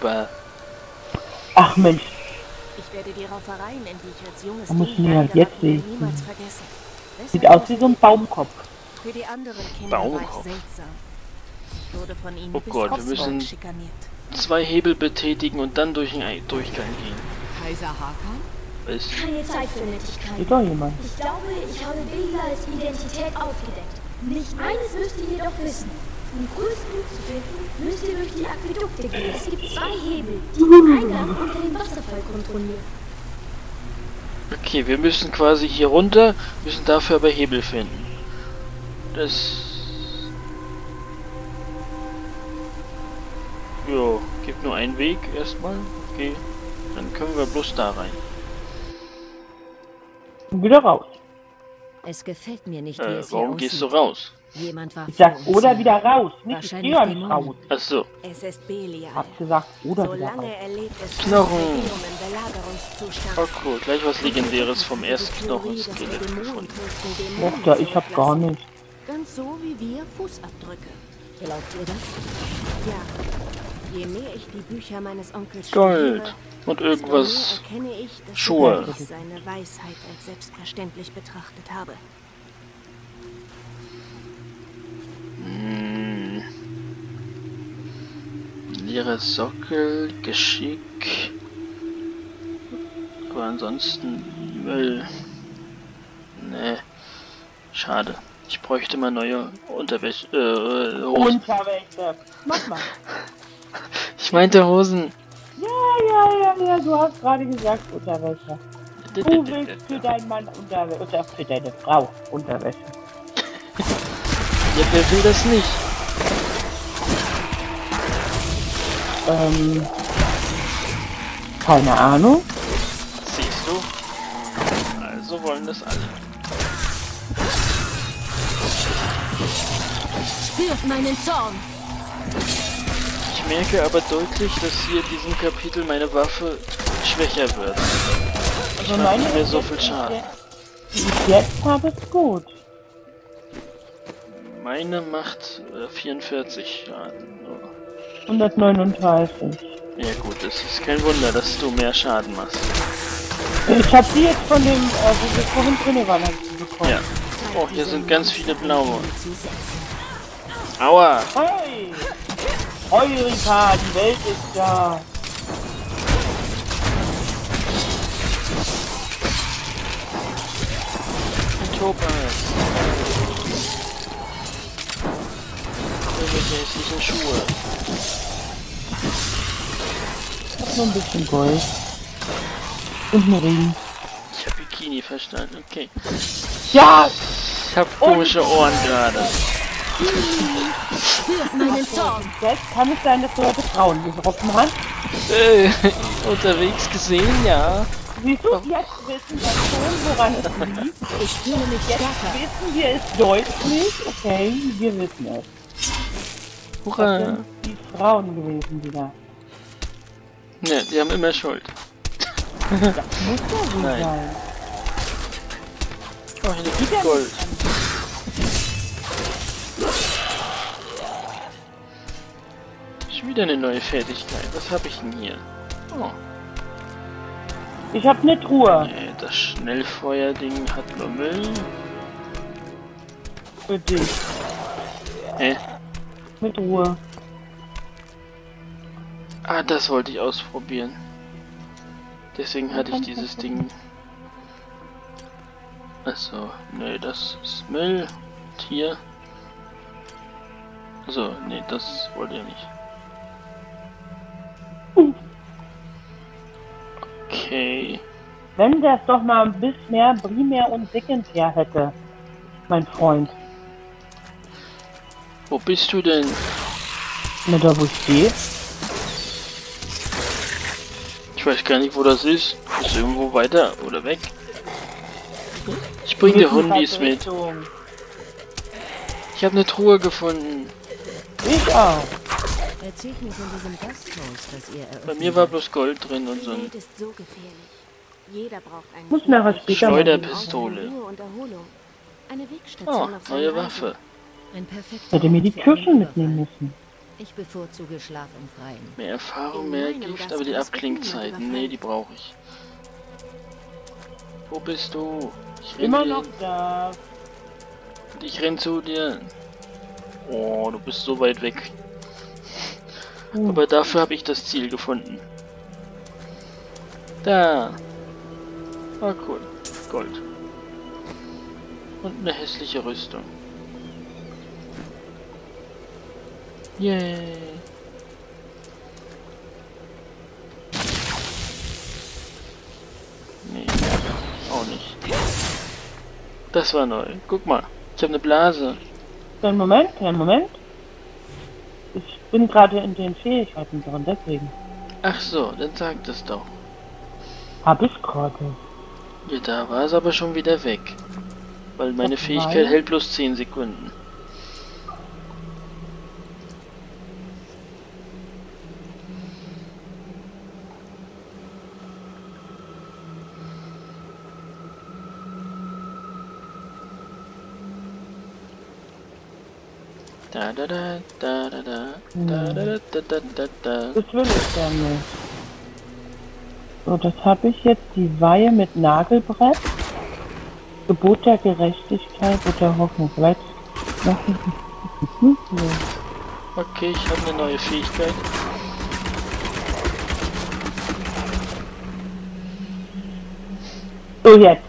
Bäh. Ach Mensch, Ich werde die Raufereien, in die ich als junges Da muss mir halt jetzt sehen. sieht aus wie so ein Baumkopf. Für die anderen Kinder war Baumkopf. ich seltsam. Ich wurde von ihnen Oh bis Gott, wir müssen-. Zwei Hebel betätigen und dann durch den Durchgang gehen. Kaiser Hakan? Was? Keine Zeit für Nettigkeit. Sieht doch jemand. Ich glaube, ich habe Belas Identität aufgedeckt. Nicht eines müsst ihr jedoch wissen. Um Größblut zu finden, müsst ihr durch die Aquädukte gehen. Es gibt zwei Hebel, die den Eingang unter dem Wasserfall kontrollieren. Okay, wir müssen quasi hier runter, müssen dafür aber Hebel finden. Das... Jo, gibt nur einen Weg erstmal. Okay, dann können wir bloß da rein. Und wieder raus. Es gefällt mir nicht, wie Äh, es hier warum aussieht. gehst du raus? Jemand war Ich sag, oder wieder raus. Nicht, ich Wahrscheinlich gehe gar nicht raus. Achso, Es ist Belial. Hab gesagt, oder wieder raus. Knochen. Oh cool, gleich was Legendäres vom dass der gefunden. Da, ich hab gar zurücklassen. nicht. Ganz so wie wir Fußabdrücke. Glaubt ihr das? Ja. Je mehr ich die Bücher meines Onkels Gold und irgendwas. erkenne ich, dass Schuhe. ich seine Weisheit als selbstverständlich betrachtet habe. Hm. Leere Sockel, Geschick. Aber ansonsten Müll. Nee. Schade. Ich bräuchte mal neue Unterwäsche. Äh, Hosen. Unterwäsche. Mach mal. Ich meinte Hosen. Ja, ja, ja, ja, du hast gerade gesagt Unterwäsche. Du willst für deinen Mann Unterwäsche, oder für deine Frau Unterwäsche. Ja, wer will das nicht? Ähm, keine Ahnung. Siehst du? Also wollen das alle. Spürt meinen Zorn! Ich merke aber deutlich, dass hier in diesem Kapitel meine Waffe schwächer wird. Ich Also nicht meine mehr so viel Schaden. Die ich jetzt habe, ist gut. Meine macht äh, 44 Schaden. nur. 139. Ja gut, es ist kein Wunder, dass du mehr Schaden machst. Ich habe die jetzt von dem, äh, wo wir vorhin drin waren, hab ich bekommen. Ja. Oh, hier sind ganz viele blaue. Aua! Hey! Eureka, die Welt ist da. Topaz. Irgendwelche hässlichen Schuhe. Ich hab nur ein bisschen Gold. Und ein Ring. Ich habe Bikini verstanden, okay. Ja! Ich habe komische Ohren gerade. Meinen Zorn! Jetzt kann es sein, dass du heute Frauen getroffen hast. Äh, unterwegs gesehen, ja. Siehst du, jetzt wissen wir schon, woran es liegt. Ich fühle mich stärker. Wissen wir es deutlich? Okay, wir wissen es. Das Hurra! sind die Frauen gewesen, die da. Ne, die haben immer Schuld. Das muss ja wohl Nein. sein. Oh, hier liegt Gold. Schon wieder eine neue Fertigkeit. Was habe ich denn hier? Oh, Ich hab eine Truhe nee, das Schnellfeuerding hat nur Müll. für dich. Hä? Mit Ruhe. Ah, das wollte ich ausprobieren. Deswegen hatte ich dieses Ding. Achso, nee, das ist Müll. Und hier. Also, nee, das wollte ich nicht. Okay. Wenn das doch mal ein bisschen mehr Primär und Sekundär hätte, mein Freund. Wo bist du denn? Mit da wo ich stehe. Ich weiß gar nicht, wo das ist. Ist irgendwo weiter oder weg? Ich bring dir Hundis mit. Ich habe eine Truhe gefunden. Ich auch. Erzählt mir von diesem Gasthaus, das ihr eröffnet Bei mir war bloß Gold drin und so ein Welt ist so gefährlich. Jeder braucht einen Muss nachher später mal Schleuder- sehen. Pistole. Ruhe und Erholung. Eine Oh, Wegstation neue. Waffe. Ein perfekter Hätte mir die einen mitnehmen müssen. Ich bevorzuge Schlaf im Freien. Mehr Erfahrung, mehr Gift, aber die Abklingzeiten, nee, die brauche ich. Wo bist du? Ich renn Immer dir- noch da. Ich renn zu dir. Oh, du bist so weit weg. Hm. Aber dafür habe ich das Ziel gefunden. Da. Ah, cool. Gold. Und eine hässliche Rüstung. Yay. Nee, auch nicht. Das war neu. Guck mal, ich habe eine Blase. Kleinen Moment, kleinen Moment. Ich bin gerade in den Fähigkeiten drin, deswegen. Ach so, dann sag das doch. Hab ich gerade. Ja, da war es aber schon wieder weg. Weil meine Das Fähigkeit war- hält bloß 10 Sekunden. Da da da da da da da da da da da da Das will ich ja nicht. So, das habe ich jetzt. Die Weihe mit Nagelbrett. Gebot der Gerechtigkeit und der Hoffnung. Vielleicht noch nee. Okay, ich habe eine neue Fähigkeit. So, jetzt.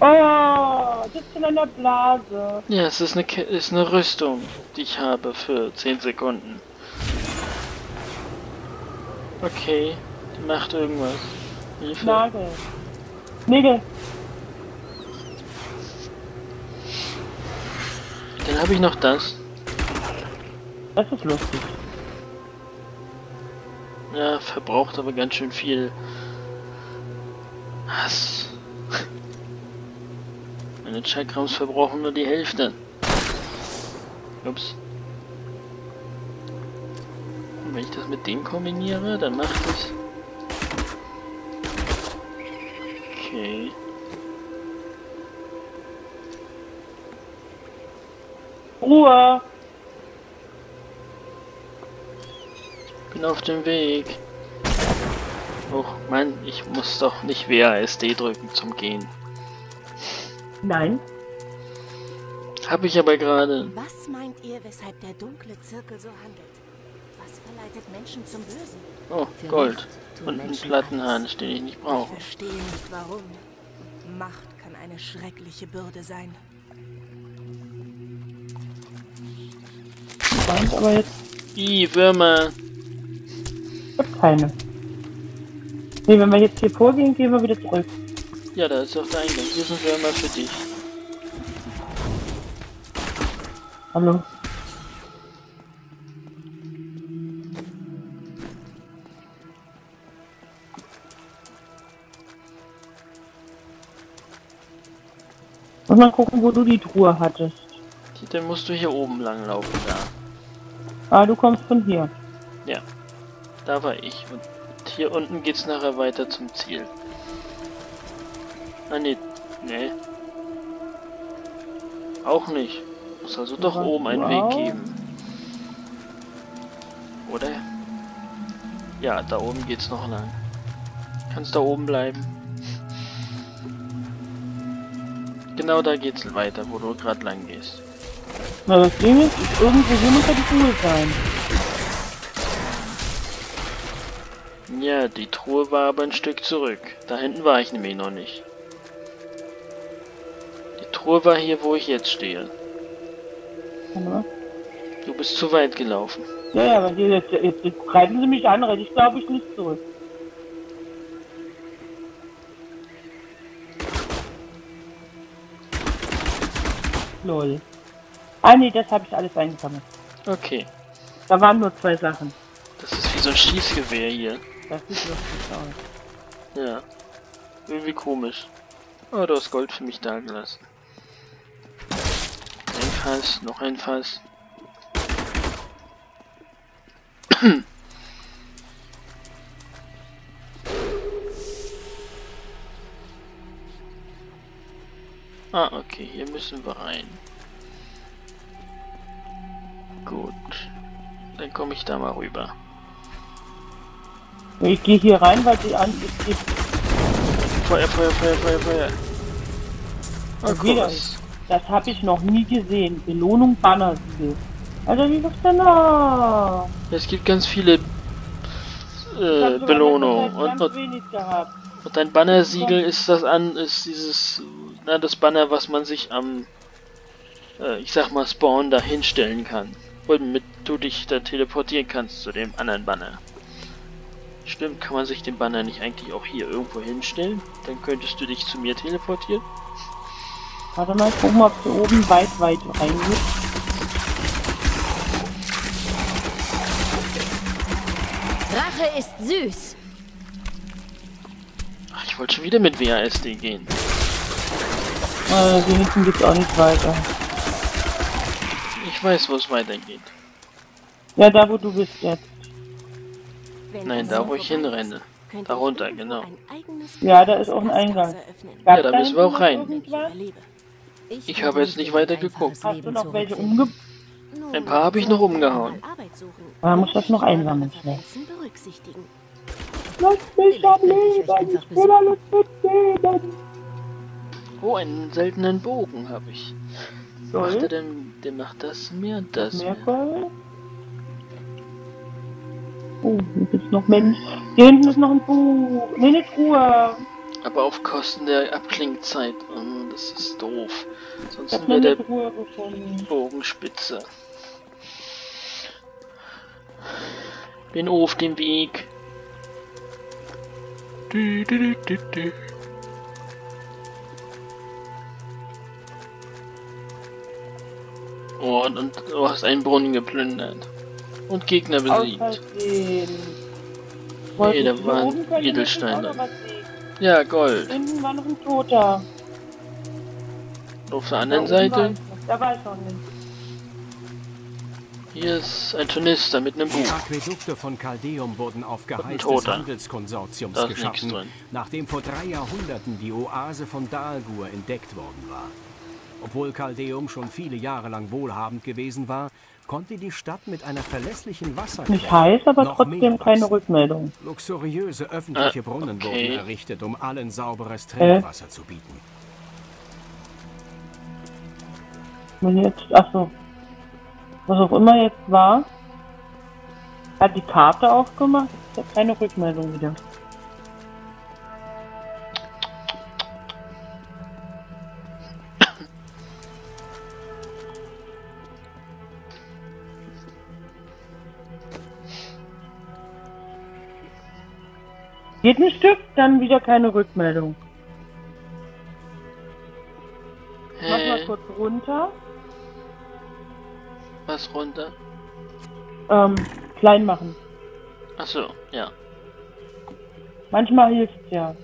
Oh, sitzt in einer Blase. Ja, es ist eine, Ke ist eine Rüstung, die ich habe für 10 Sekunden. Okay, die macht irgendwas. Hilfe. Nagel. Nägel. Dann habe ich noch das. Das ist lustig. Ja, verbraucht aber ganz schön viel Hass. Meine Chakrams verbrauchen nur die Hälfte. Ups. Und wenn ich das mit dem kombiniere, dann macht es. Okay. Ruhe. Bin auf dem Weg. Oh Mann, ich muss doch nicht WASD drücken zum Gehen. Nein. Hab ich aber gerade. Was meint ihr, weshalb der dunkle Zirkel so handelt? Was verleitet Menschen zum Bösen? Oh, Für Gold. Und ein Menschen Plattenhahn, den ich nicht Ich brauche. verstehe nicht warum. Macht kann eine schreckliche Bürde sein. Meint aber jetzt Ih, Würmer. gibt keine. Nee, wenn wir jetzt hier vorgehen, gehen wir wieder zurück. Ja, da ist auch der Eingang. Hier sind Würmer für dich. Hallo. Und mal gucken, wo du die Truhe hattest. Dann musst du hier oben lang laufen, da. Ah, du kommst von hier. Da war ich. Und hier unten geht's nachher weiter zum Ziel. Ah, nee. Nee. Auch nicht. Muss also doch Was? oben einen Wow. Weg geben. Oder? Ja, da oben geht's noch lang. Kannst da oben bleiben. Genau da geht's weiter, wo du gerade lang gehst. Na, das Ding ist, ist irgendwo hier muss ja die Truhe sein. Ja, die Truhe war aber ein Stück zurück. Da hinten war ich nämlich noch nicht. War hier, wo ich jetzt stehe. Mal. Du bist zu weit gelaufen. Ja, ja, aber die- jetzt, jetzt, jetzt greifen sie mich an, renne ich glaube ich nicht zurück. Lol. Ah nee, das habe ich alles eingesammelt. Okay. Da waren nur zwei Sachen. Das ist wie so ein Schießgewehr hier. Das sieht lustig aus. Ja. Irgendwie komisch. Oh, du hast Gold für mich da gelassen. Fass, noch ein Fass. ah, okay, hier müssen wir rein. Gut. Dann komme ich da mal rüber. Ich gehe hier rein, weil die an es gibt. Feuer, Feuer, Feuer, Feuer, Feuer. Oh, cool. Wieder. Das habe ich noch nie gesehen. Belohnung Bannersiegel. Alter, wie was denn da? Es gibt ganz viele äh, Belohnungen. Und, und, Bannersiegel ist das an, ist dieses, na, das Banner, was man sich am, äh, ich sag mal, Spawn da hinstellen kann. Womit du dich da teleportieren kannst zu dem anderen Banner. Stimmt, kann man sich den Banner nicht eigentlich auch hier irgendwo hinstellen? Dann könntest du dich zu mir teleportieren. Warte mal, ich guck mal, ob hier oben weit, weit reingeht. Rache ist süß. Ach, ich wollte schon wieder mit WASD gehen. Äh, hier hinten geht's auch nicht weiter. Ich weiß, wo es weitergeht. Ja, da wo du bist jetzt. Wenn Nein, da wo ich hinrenne. ist, könnte Da ich runter, irgendwo genau. Ja, da ist auch ein Eingang. Gab's da müssen wir auch rein. Ich. Ich habe jetzt nicht weiter geguckt. Hast du noch welche umge... Ein paar habe ich noch umgehauen. suchen. Ah, muss das noch einsammeln. Lass mich am Leben, ich will alles mitgeben. Oh, einen seltenen Bogen habe ich. Macht er Soll? denn, der macht das mir und das Mehr mir. Gold? Oh, hier gibt's noch Mensch. Hier hinten ist noch ein Buch. Nee, eine Truhe. Aber auf Kosten der Abklingzeit. Oh, das ist doof. Sonst wäre der eine Truhe gefunden. Bogen spitze. Bin auf dem Weg. Dü, dü, dü. Oh, und, und du hast einen Brunnen geplündert. Und Gegner besiegt. Versehen. Nee, Wolltest da Ja, Gold. Hinten war noch ein Toter. Auf der Da anderen war Seite. Da war ich noch nicht. hier ist ein Tornister mit einem Die Buch. Aquädukte von Chaldeum wurden auf Geheiß des Toter. Handelskonsortiums Da geschaffen, nachdem vor drei Jahrhunderten die Oase von Dalgur entdeckt worden war. Obwohl Chaldeum schon viele Jahre lang wohlhabend gewesen war, konnte die Stadt mit einer verlässlichen Wasserquelle Nicht heiß, aber noch trotzdem keine. Rückmeldung. Luxuriöse öffentliche Ah, Brunnen okay. wurden errichtet, um allen sauberes Trinkwasser zu bieten. Wenn jetzt, achso. Was auch immer jetzt war, hat die Karte aufgemacht. Habe keine Rückmeldung wieder. Geht ein Stück, dann wieder keine Rückmeldung. Mach mal kurz runter. Was runter? Ähm, klein machen. Achso, ja. Manchmal hilft's ja.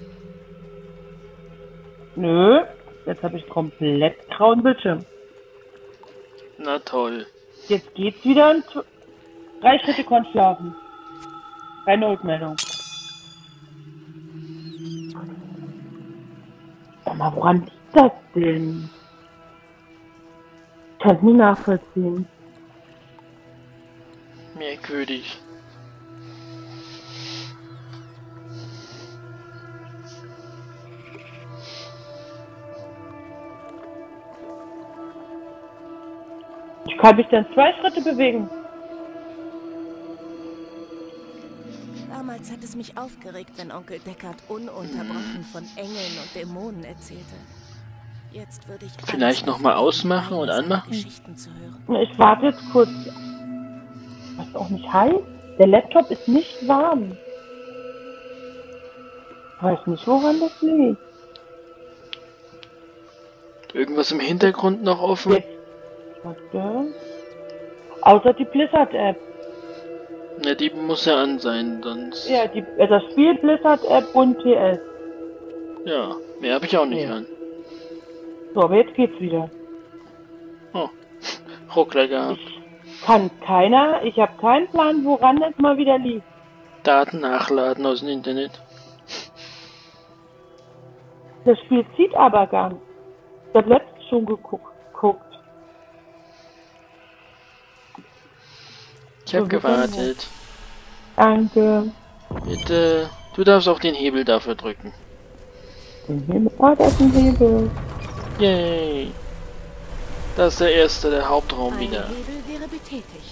Nö, jetzt habe ich komplett grauen Bildschirm. Na toll. Jetzt geht's wieder und drei Schritte konnte schlafen. Keine Rückmeldung. Mal, woran liegt das denn? Ich kann's nie nachvollziehen. Merkwürdig. Ich kann mich dann zwei Schritte bewegen. Hat es mich aufgeregt, wenn Onkel Deckard ununterbrochen von Engeln und Dämonen erzählte. Jetzt würde ich Vielleicht noch mal ausmachen und anmachen? Geschichten zu hören. Ich warte jetzt kurz. Was ist auch nicht heiß? Der Laptop ist nicht warm. Weiß nicht, woran das liegt. Irgendwas im Hintergrund noch offen? Jetzt. Warte. Außer die Blizzard-App. Ja, die muss ja an sein, sonst. Ja, die, das Spiel Blizzard-App und TS. Ja, mehr habe ich auch nicht Ja. an. So, aber jetzt geht's wieder. Oh, Ruckler gehabt. Kann keiner, ich habe keinen Plan, woran es mal wieder liegt. Daten nachladen aus dem Internet. Das Spiel zieht aber gar nicht. Ich habe letztens schon geguckt. geguckt. Ich habe gewartet. Danke. Bitte. Du darfst auch den Hebel dafür drücken. Den Hebel. Oh, da ist ein Hebel. Yay. Das ist der erste, der Hauptraum Ein wieder. Hebel wäre betätigt.